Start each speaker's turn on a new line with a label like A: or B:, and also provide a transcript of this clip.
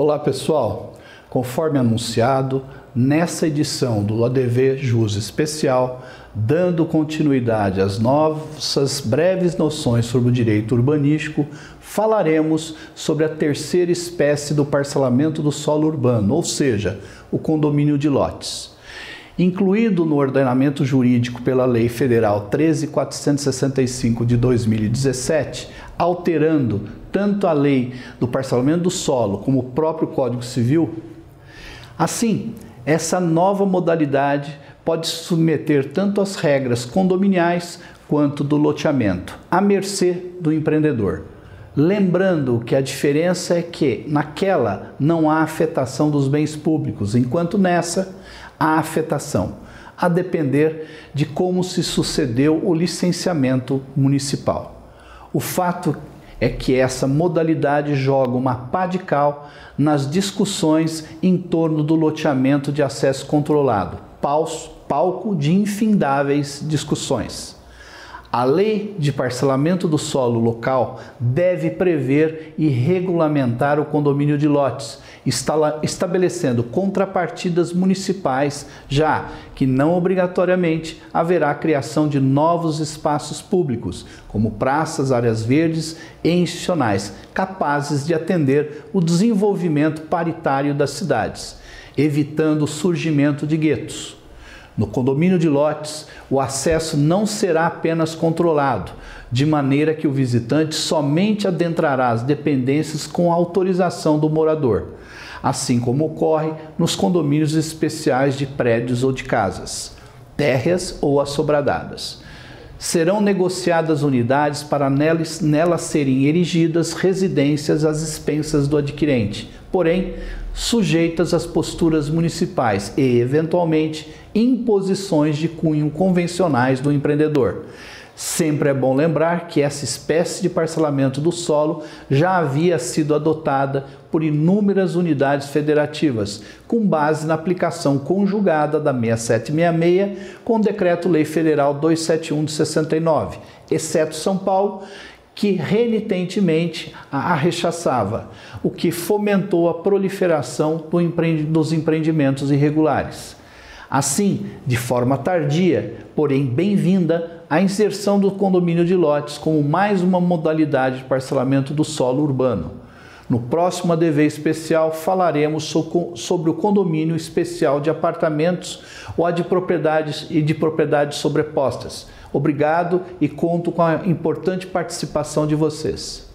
A: Olá pessoal, conforme anunciado, nessa edição do ADV Jus Especial, dando continuidade às nossas breves noções sobre o direito urbanístico, falaremos sobre a terceira espécie do parcelamento do solo urbano, ou seja, o condomínio de lotes. Incluído no ordenamento jurídico pela Lei Federal 13465 de 2017, alterando tanto a lei do parcelamento do solo como o próprio Código Civil. Assim, essa nova modalidade pode submeter tanto as regras condominiais quanto do loteamento, à mercê do empreendedor. Lembrando que a diferença é que naquela não há afetação dos bens públicos, enquanto nessa há afetação, a depender de como se sucedeu o licenciamento municipal. O fato é que essa modalidade joga uma pá de cal nas discussões em torno do loteamento de acesso controlado, palco de infindáveis discussões. A lei de parcelamento do solo local deve prever e regulamentar o condomínio de lotes, estabelecendo contrapartidas municipais, já que não obrigatoriamente haverá criação de novos espaços públicos, como praças, áreas verdes e institucionais, capazes de atender o desenvolvimento paritário das cidades, evitando o surgimento de guetos. No condomínio de lotes, o acesso não será apenas controlado, de maneira que o visitante somente adentrará as dependências com autorização do morador, assim como ocorre nos condomínios especiais de prédios ou de casas, térreas ou assobradadas. Serão negociadas unidades para nelas, nelas serem erigidas residências às expensas do adquirente, porém sujeitas às posturas municipais e, eventualmente, imposições de cunho convencionais do empreendedor. Sempre é bom lembrar que essa espécie de parcelamento do solo já havia sido adotada por inúmeras unidades federativas, com base na aplicação conjugada da 6766 com o Decreto-Lei Federal 271 de 69, exceto São Paulo, que renitentemente a rechaçava, o que fomentou a proliferação dos empreendimentos irregulares. Assim, de forma tardia, porém bem-vinda, a inserção do condomínio de lotes como mais uma modalidade de parcelamento do solo urbano. No próximo ADV especial falaremos sobre o condomínio especial de apartamentos ou a de propriedades e de propriedades sobrepostas. Obrigado e conto com a importante participação de vocês.